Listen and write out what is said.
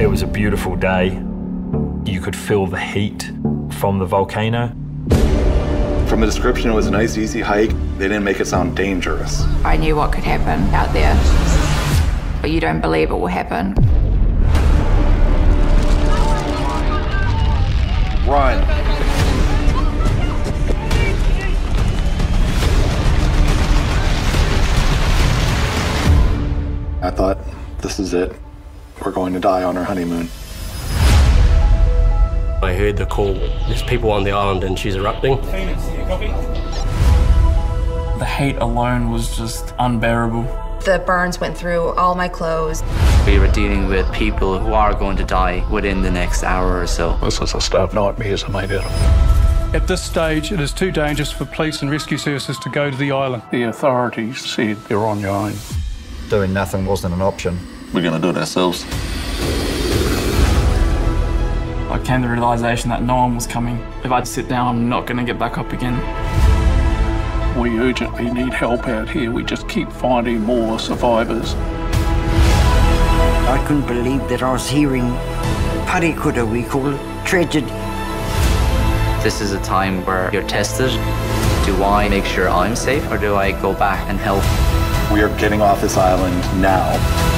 It was a beautiful day. You could feel the heat from the volcano. From the description, it was a nice, easy hike. They didn't make it sound dangerous. I knew what could happen out there, but you don't believe it will happen. Run. I thought, this is it. We're going to die on our honeymoon. I heard the call. There's people on the island and she's erupting. The heat alone was just unbearable. The burns went through all my clothes. We were dealing with people who are going to die within the next hour or so. This is a stuff nightmares are made out of. At this stage, it is too dangerous for police and rescue services to go to the island. The authorities said you're on your own. Doing nothing wasn't an option. We're going to do it ourselves. I came to the realization that no one was coming. If I sit down, I'm not going to get back up again. We urgently need help out here. We just keep finding more survivors. I couldn't believe that I was hearing parekura, we call it, tragedy. This is a time where you're tested. Do I make sure I'm safe or do I go back and help? We are getting off this island now.